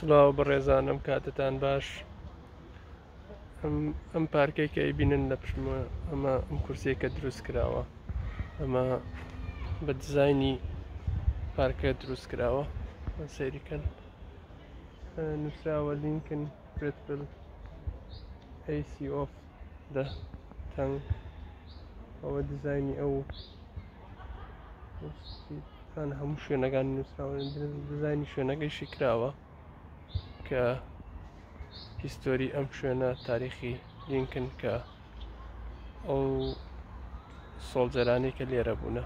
سلااو بەڕێزانم کاتتان باش ئەم پارکەی کە ئەیبینن لە پشمە ئەمە ئەم کورسەکە دروست کراوە ئەمە بە دزایانی پارکە دروست کراوە سەیریکەن نووسراوە لینکن پرتپل ئەیسی ئۆف دە تەنگ ئەوە دزایانی ئەو هەموو شوێنەکان نووسراوە دزانی شوێنەکەیشی کراوە کە هیستۆری ئەم شوێنە تاریخی لینکن کە ئەو سۆڵجەرانی کە لێرە بوونە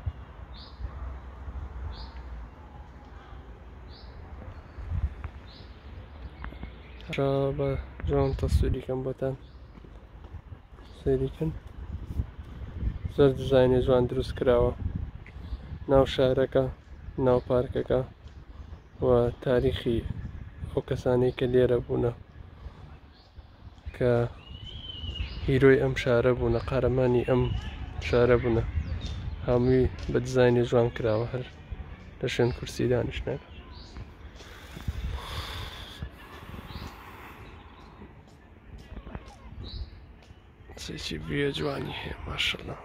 بە جان تەسووریکەم بۆتان سریکن زۆر دزانێ جوان دروست کراوە ناو شارەکە ناو پارکەکە و تاریخی ئەو کەسانەی کە لێرە بوونە کە هیرۆی ئەم شارە بوونە قارەمانی ئەم شارە بوونە هەمووی بە دزانی جوان کراوە هەر لە شوێن کورسی دانیشتێنە سێکی بێ جوانی هەیە ماشەڵە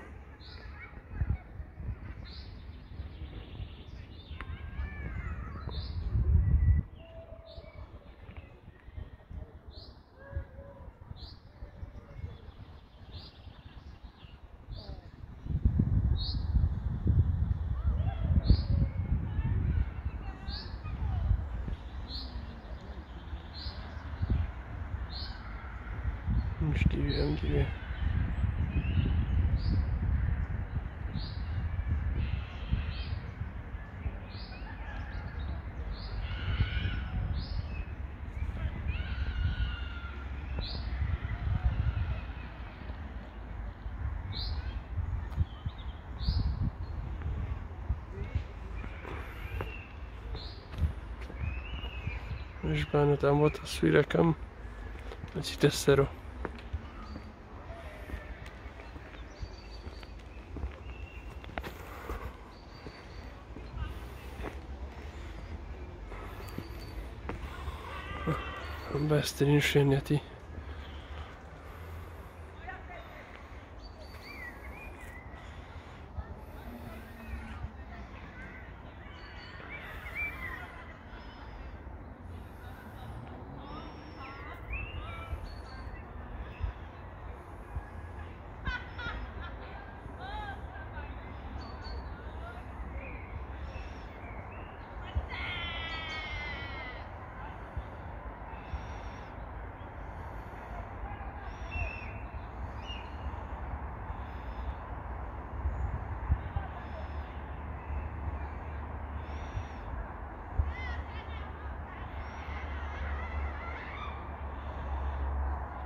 Olmuş diyorum Když Žbáne tam svíra kam. Ať si tesero. Beste inženjati.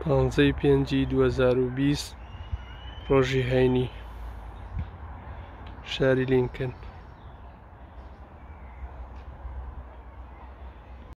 پانزەی پێنجی 2020 ڕۆژی هەینی شاری لینکن